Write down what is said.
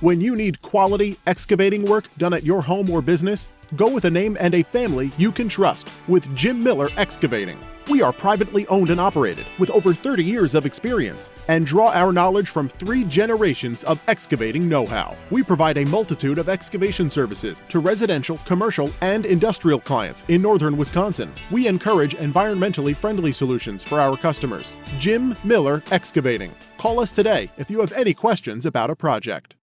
When you need quality excavating work done at your home or business, go with a name and a family you can trust with Jim Miller Excavating. We are privately owned and operated with over 30 years of experience and draw our knowledge from three generations of excavating know how. We provide a multitude of excavation services to residential, commercial, and industrial clients in northern Wisconsin. We encourage environmentally friendly solutions for our customers. Jim Miller Excavating. Call us today if you have any questions about a project.